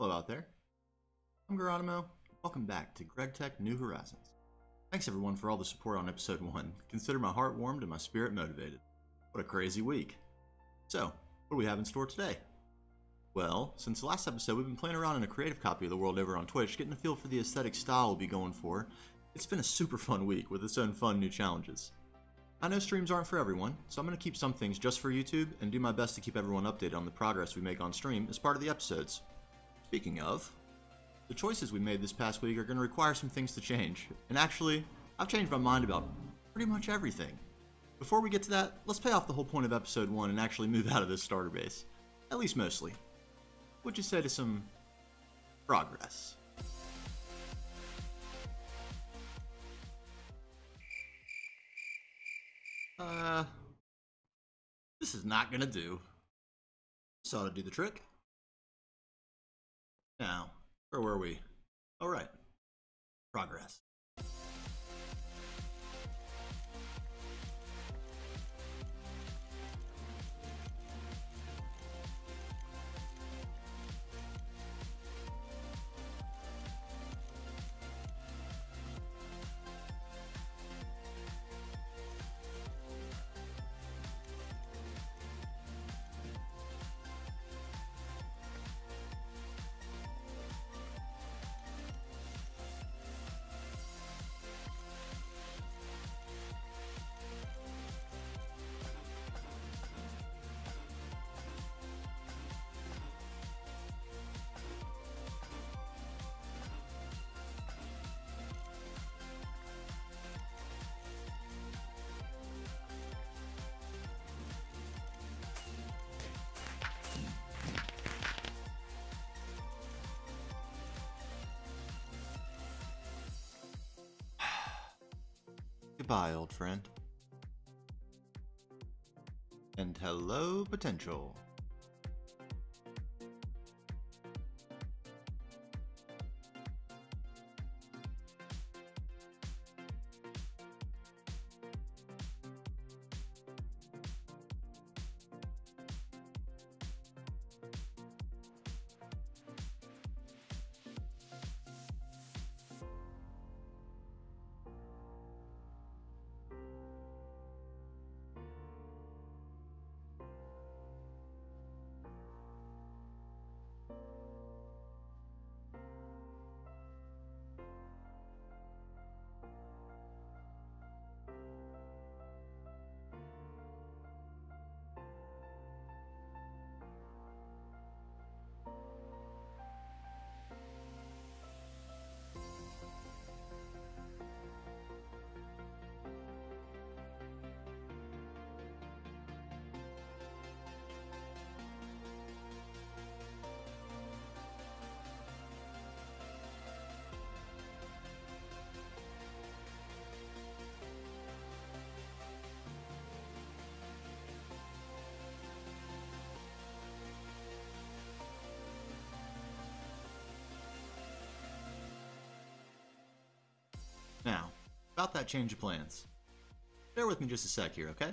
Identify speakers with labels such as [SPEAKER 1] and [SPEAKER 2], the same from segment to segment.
[SPEAKER 1] Hello out there. I'm Garronimo. Welcome back to GregTech New Horizons. Thanks everyone for all the support on episode 1. Consider my heart warmed and my spirit motivated. What a crazy week. So, what do we have in store today? Well, since the last episode, we've been playing around in a creative copy of the world over on Twitch, getting a feel for the aesthetic style we'll be going for. It's been a super fun week with its own fun new challenges. I know streams aren't for everyone, so I'm going to keep some things just for YouTube and do my best to keep everyone updated on the progress we make on stream as part of the episodes. Speaking of, the choices we made this past week are going to require some things to change. And actually, I've changed my mind about pretty much everything. Before we get to that, let's pay off the whole point of episode 1 and actually move out of this starter base. At least mostly. What'd you say to some progress? Uh, this is not gonna do. This ought to do the trick. Now, where were we? All right. Progress. Goodbye, old friend. And hello, potential. About that change of plans. Bear with me just a sec here, okay?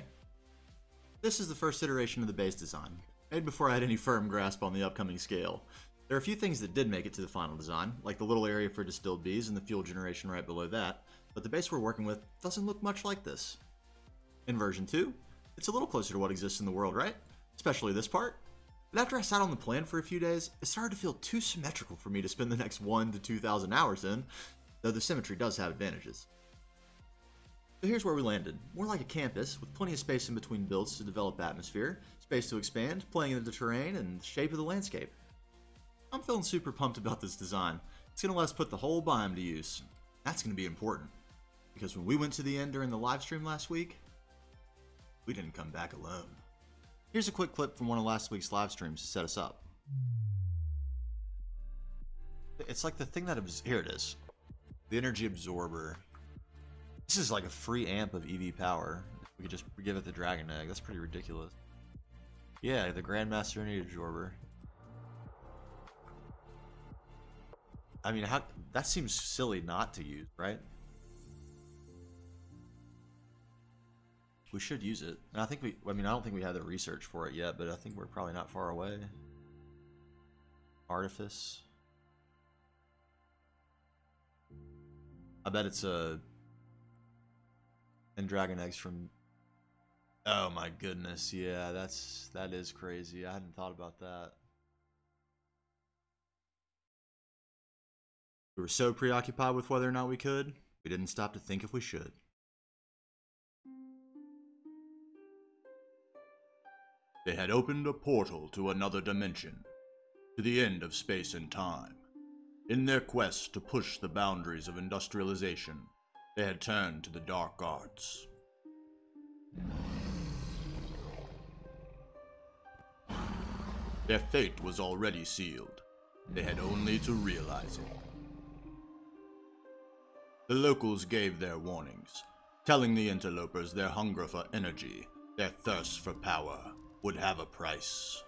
[SPEAKER 1] This is the first iteration of the base design, made before I had any firm grasp on the upcoming scale. There are a few things that did make it to the final design, like the little area for distilled bees and the fuel generation right below that, but the base we're working with doesn't look much like this. In version 2, it's a little closer to what exists in the world, right? Especially this part. But after I sat on the plan for a few days, it started to feel too symmetrical for me to spend the next 1 to 2,000 hours in, though the symmetry does have advantages. So here's where we landed. More like a campus, with plenty of space in between builds to develop atmosphere, space to expand, playing into the terrain, and the shape of the landscape. I'm feeling super pumped about this design. It's going to let us put the whole biome to use. That's going to be important. Because when we went to the end during the live stream last week, we didn't come back alone. Here's a quick clip from one of last week's live streams to set us up. It's like the thing that... Here it is. The energy absorber. This is like a free amp of EV power. We could just give it the Dragon Egg. That's pretty ridiculous. Yeah, the Grandmaster Energy Absorber. I mean, how, that seems silly not to use, right? We should use it. And I think we, I mean, I don't think we have the research for it yet, but I think we're probably not far away. Artifice. I bet it's a and dragon eggs from. Oh my goodness, yeah, that's that is crazy. I hadn't thought about that. We were so preoccupied with whether or not we could, we didn't stop to think if we should. They had opened a portal to another dimension, to the end of space and time. In their quest to push the boundaries of industrialization, they had turned to the dark arts. Their fate was already sealed. They had only to realize it. The locals gave their warnings, telling the interlopers their hunger for energy, their thirst for power, would have a price.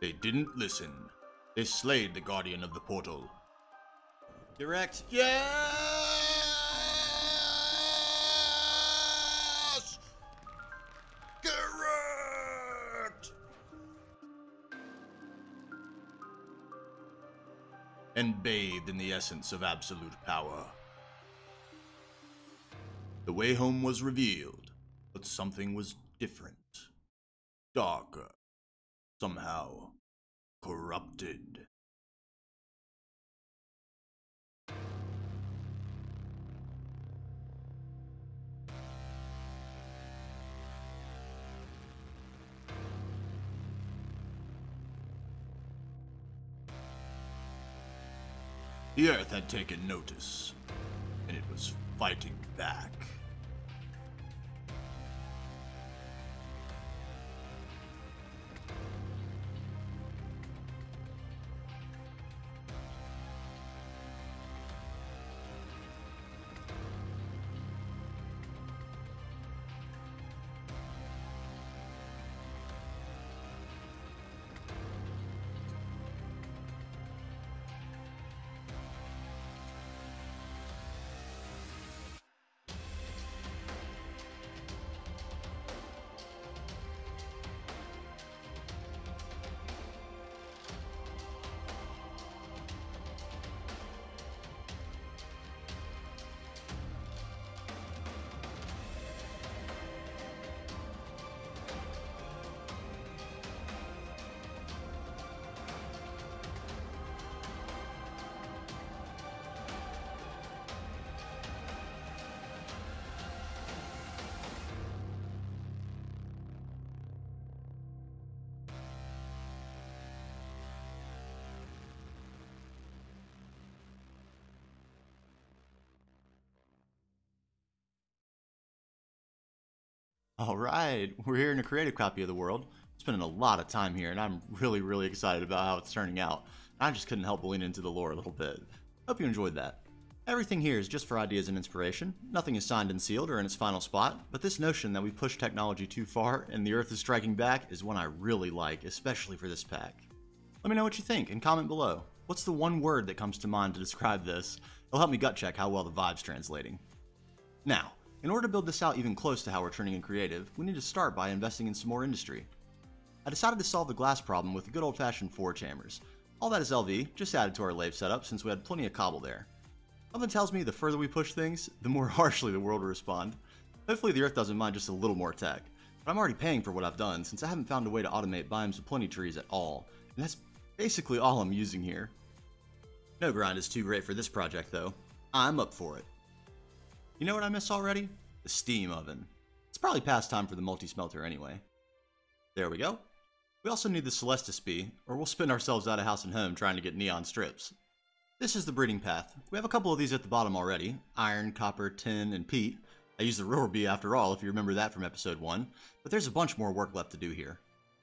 [SPEAKER 1] They didn't listen. They slayed the guardian of the portal. Direct. Yes! Correct! And bathed in the essence of absolute power. The way home was revealed, but something was different. Darker. Somehow corrupted. The Earth had taken notice, and it was fighting back. All right, we're here in a creative copy of the world. Spending a lot of time here, and I'm really, really excited about how it's turning out. I just couldn't help but lean into the lore a little bit. Hope you enjoyed that. Everything here is just for ideas and inspiration. Nothing is signed and sealed or in its final spot, but this notion that we push technology too far and the Earth is striking back is one I really like, especially for this pack. Let me know what you think and comment below. What's the one word that comes to mind to describe this? It'll help me gut check how well the vibe's translating. Now, in order to build this out even close to how we're turning in creative, we need to start by investing in some more industry. I decided to solve the glass problem with the good old-fashioned forge hammers. All that is LV, just added to our lathe setup since we had plenty of cobble there. Something tells me the further we push things, the more harshly the world will respond. Hopefully the earth doesn't mind just a little more tech, but I'm already paying for what I've done since I haven't found a way to automate biomes of plenty trees at all, and that's basically all I'm using here. No grind is too great for this project though. I'm up for it. You know what I miss already? The steam oven. It's probably past time for the multi-smelter anyway. There we go. We also need the Celestis bee, or we'll spin ourselves out of house and home trying to get neon strips. This is the breeding path. We have a couple of these at the bottom already. Iron, copper, tin, and peat. I used the rower bee after all, if you remember that from episode 1. But there's a bunch more work left to do here.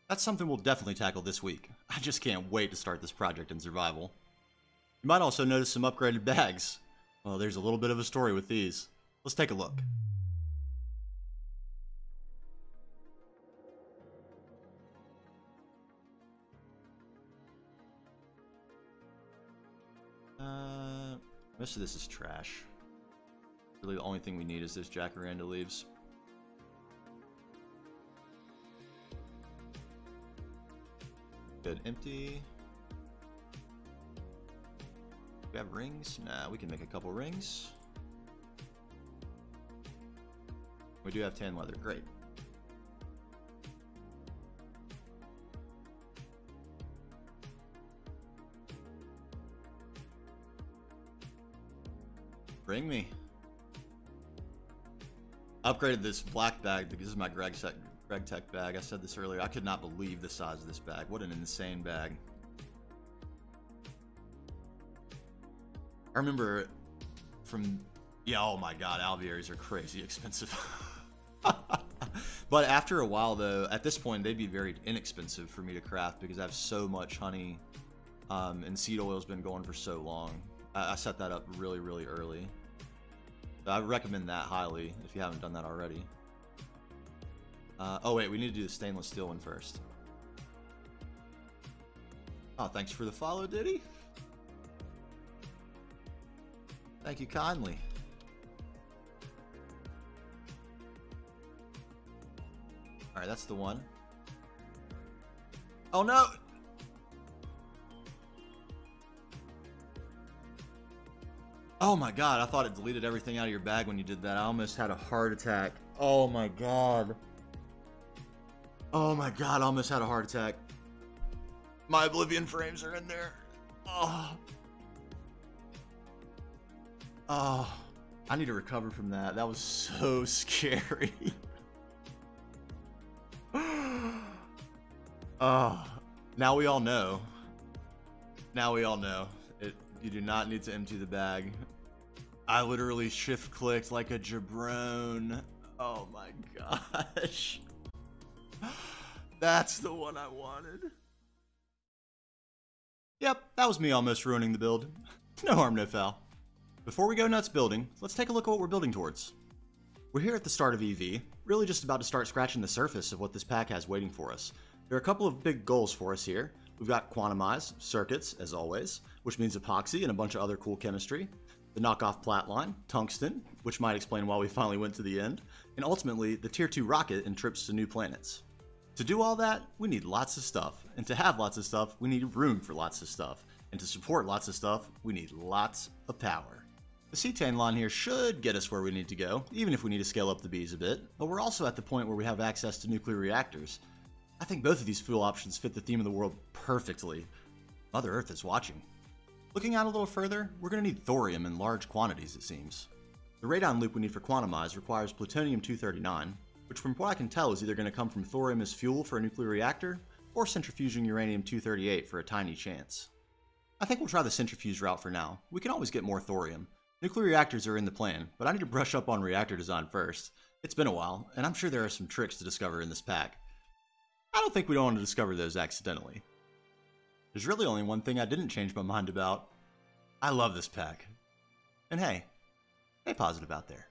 [SPEAKER 1] That's something we'll definitely tackle this week. I just can't wait to start this project in survival. You might also notice some upgraded bags. Well, there's a little bit of a story with these. Let's take a look. Uh, most of this is trash. Really the only thing we need is those jacaranda leaves. Good, empty. We have rings? Nah, we can make a couple rings. We do have tan leather, great. Bring me. Upgraded this black bag because this is my Greg, Greg Tech bag. I said this earlier. I could not believe the size of this bag. What an insane bag. I remember from yeah, oh my god, alvearies are crazy expensive. but after a while though, at this point they'd be very inexpensive for me to craft because I have so much honey um, and seed oil's been going for so long. I, I set that up really, really early. I recommend that highly if you haven't done that already. Uh, oh wait, we need to do the stainless steel one first. Oh, thanks for the follow, Diddy. Thank you kindly. Alright, that's the one. Oh no! Oh my god, I thought it deleted everything out of your bag when you did that. I almost had a heart attack. Oh my god. Oh my god, I almost had a heart attack. My Oblivion frames are in there. Oh. Oh. I need to recover from that. That was so scary. Oh. Now we all know. Now we all know. You do not need to empty the bag. I literally shift clicked like a jabron. Oh my gosh. That's the one I wanted. Yep, that was me almost ruining the build. No harm, no foul. Before we go nuts building, let's take a look at what we're building towards. We're here at the start of EV, really just about to start scratching the surface of what this pack has waiting for us. There are a couple of big goals for us here. We've got Quantumize, circuits, as always which means epoxy and a bunch of other cool chemistry, the knockoff Platline, tungsten, which might explain why we finally went to the end, and ultimately the Tier 2 rocket and trips to new planets. To do all that, we need lots of stuff, and to have lots of stuff, we need room for lots of stuff, and to support lots of stuff, we need lots of power. The cetane line here should get us where we need to go, even if we need to scale up the bees a bit, but we're also at the point where we have access to nuclear reactors. I think both of these fuel options fit the theme of the world perfectly. Mother Earth is watching. Looking out a little further, we're going to need thorium in large quantities, it seems. The radon loop we need for Quantumize requires plutonium-239, which from what I can tell is either going to come from thorium as fuel for a nuclear reactor, or centrifuging uranium-238 for a tiny chance. I think we'll try the centrifuge route for now. We can always get more thorium. Nuclear reactors are in the plan, but I need to brush up on reactor design first. It's been a while, and I'm sure there are some tricks to discover in this pack. I don't think we don't want to discover those accidentally. There's really only one thing I didn't change my mind about. I love this pack. And hey, stay positive out there.